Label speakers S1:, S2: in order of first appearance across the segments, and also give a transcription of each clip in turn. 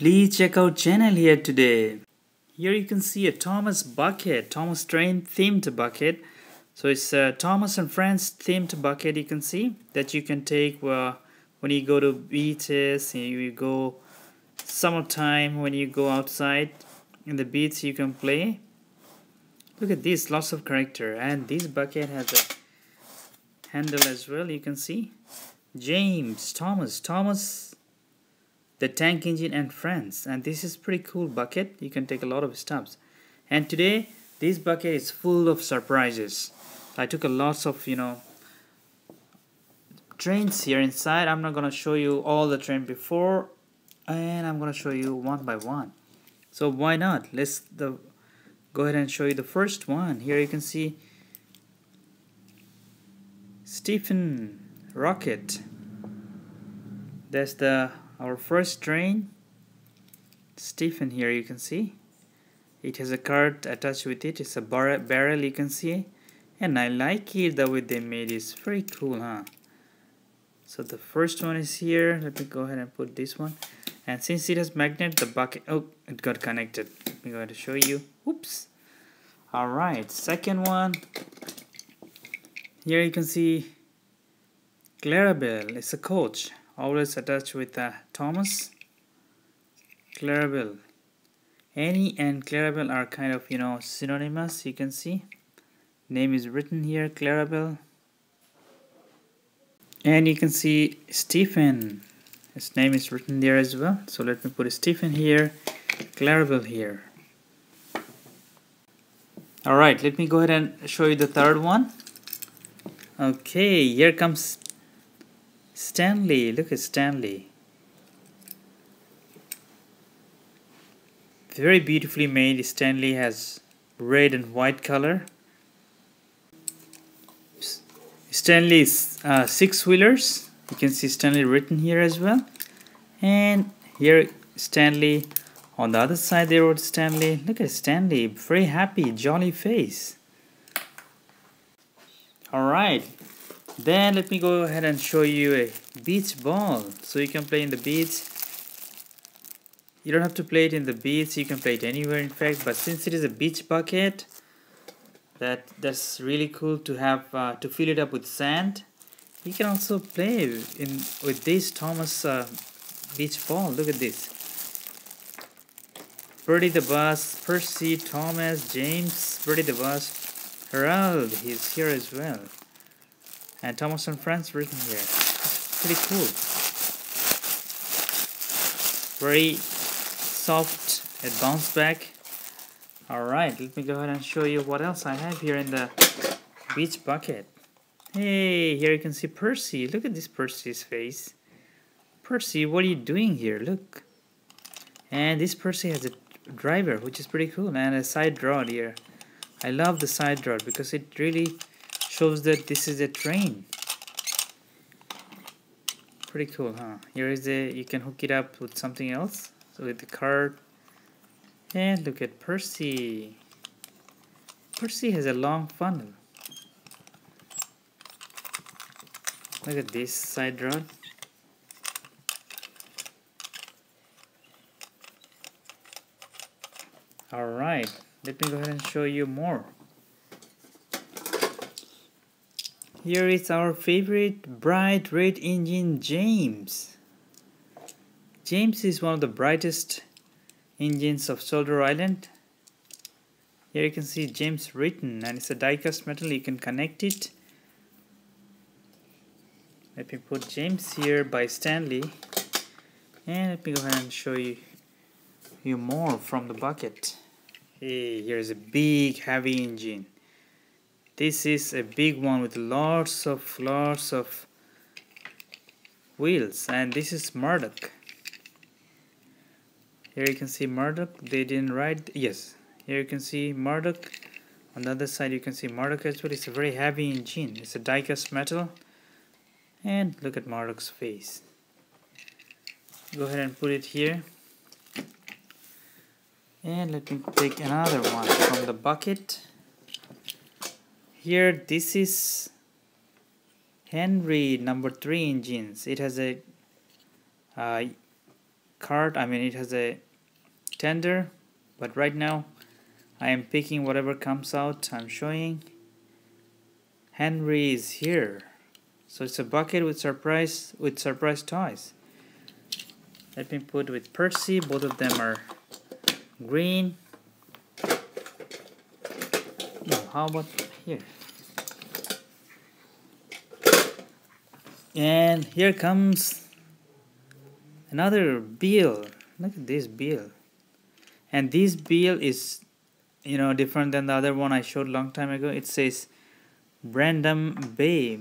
S1: Please check out channel here today. Here you can see a Thomas bucket, Thomas Train themed bucket. So it's a Thomas and Friends themed bucket you can see that you can take uh, when you go to beaches, you go summertime when you go outside in the beach you can play. Look at this, lots of character and this bucket has a handle as well you can see. James, Thomas, Thomas the tank engine and friends. And this is pretty cool bucket. You can take a lot of stuffs and today this bucket is full of surprises. I took a lots of you know trains here inside. I'm not gonna show you all the train before and I'm gonna show you one by one. So why not? Let's the go ahead and show you the first one. Here you can see Stephen Rocket. That's the our first train Stephen here you can see. It has a cart attached with it. It's a bar barrel you can see. And I like it the way they made it. it's very cool huh? So the first one is here. Let me go ahead and put this one. And since it has magnet the bucket oh it got connected. Let me go ahead and show you. Oops. Alright second one. Here you can see Clarabel. It's a coach always attached with uh, Thomas Clarabel. Annie and Clarabel are kind of you know synonymous you can see. Name is written here Clarabel. And you can see Stephen. His name is written there as well. So let me put Stephen here Clarabel here. Alright let me go ahead and show you the third one. Okay here comes Stanley, look at Stanley. Very beautifully made. Stanley has red and white color. Stanley's uh, six wheelers. You can see Stanley written here as well. And here Stanley. On the other side they wrote Stanley. Look at Stanley. Very happy, jolly face. Alright, then let me go ahead and show you a beach ball. So you can play in the beach. You don't have to play it in the beach, you can play it anywhere in fact, but since it is a beach bucket, that that's really cool to have uh, to fill it up with sand. You can also play in with this Thomas uh, beach ball. Look at this. Bertie the Bus, Percy, Thomas, James, Bertie the Bus, Harold, he's here as well and Thomas and Friends written here. It's pretty cool. Very soft, it bounced back. Alright, let me go ahead and show you what else I have here in the beach bucket. Hey, here you can see Percy. Look at this Percy's face. Percy, what are you doing here? Look. And this Percy has a driver, which is pretty cool, and a side rod here. I love the side rod because it really shows that this is a train. Pretty cool huh? Here is a you can hook it up with something else. So with the card. And look at Percy. Percy has a long funnel. Look at this side rod alright let me go ahead and show you more Here is our favorite bright red engine James. James is one of the brightest engines of Sodor Island. Here you can see James written and it's a die-cast metal you can connect it. Let me put James here by Stanley and let me go ahead and show you, you more from the bucket. Hey, here's a big heavy engine this is a big one with lots of lots of wheels and this is Murdoch. Here you can see Murdoch. They didn't write yes. Here you can see Murdoch. On the other side you can see Murdoch as well. It's a very heavy engine. It's a die-cast metal. And look at Murdoch's face. Go ahead and put it here. And let me take another one from the bucket here this is Henry number three engines it has a uh, cart I mean it has a tender but right now I am picking whatever comes out. I'm showing. Henry is here. So it's a bucket with surprise with surprise toys. Let me put with Percy. Both of them are green. No, how about here. And here comes another bill. Look at this bill. And this bill is you know different than the other one I showed long time ago. It says Brandon Bay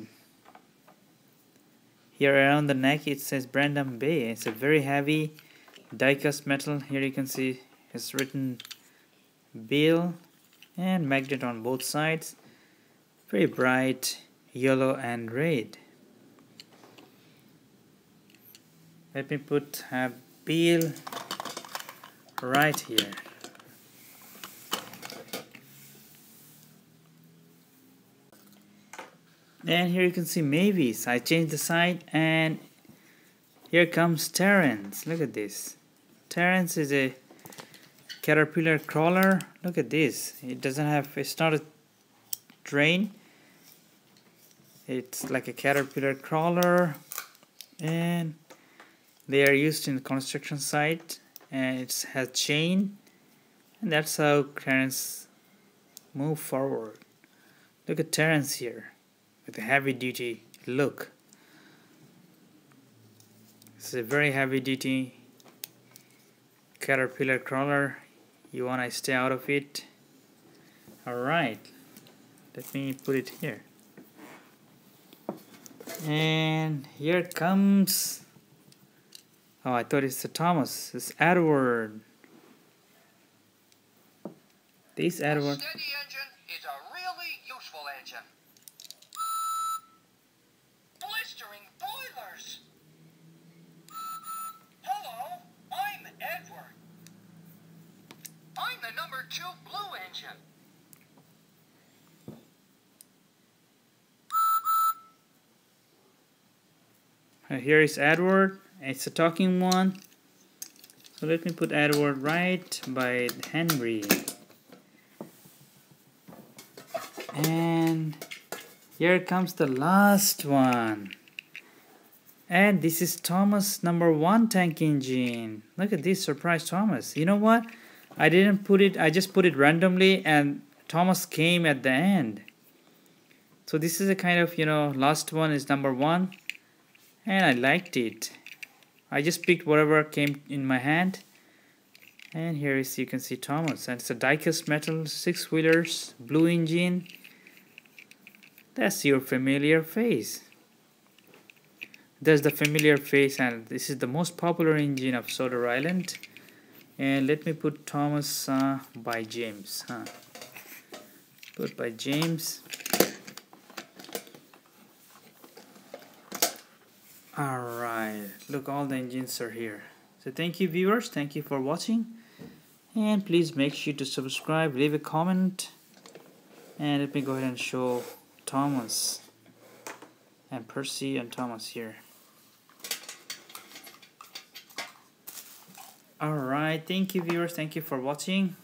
S1: here around the neck it says Brandon Bay it's a very heavy die-cast metal. Here you can see it's written bill and magnet on both sides very bright yellow and red. Let me put a bill right here. And here you can see Mavis. I changed the side and here comes Terence look at this. Terence is a caterpillar crawler. Look at this. It doesn't have it's not a drain it's like a caterpillar crawler and they are used in the construction site and it has chain and that's how Terence move forward. Look at Terence here with a heavy duty look. It's a very heavy duty caterpillar crawler. You want to stay out of it? Alright let me put it here and here comes Oh, I thought it's a Thomas. It's Edward. This Edward.
S2: A steady engine is a really useful engine. Blistering boilers. Hello, I'm Edward. I'm the number two blue engine.
S1: Uh, here is Edward. It's a talking one. So let me put Edward right by Henry. And here comes the last one. And this is Thomas number one tank engine. Look at this surprise Thomas. You know what? I didn't put it, I just put it randomly and Thomas came at the end. So this is a kind of, you know, last one is number one. And I liked it. I just picked whatever came in my hand. And here is you can see Thomas. And it's a diecast metal six wheelers blue engine. That's your familiar face. That's the familiar face and this is the most popular engine of Sodor Island. And let me put Thomas uh, by James huh? put by James Alright, look all the engines are here. So thank you viewers, thank you for watching. And please make sure to subscribe, leave a comment. And let me go ahead and show Thomas and Percy and Thomas here. Alright, thank you viewers, thank you for watching.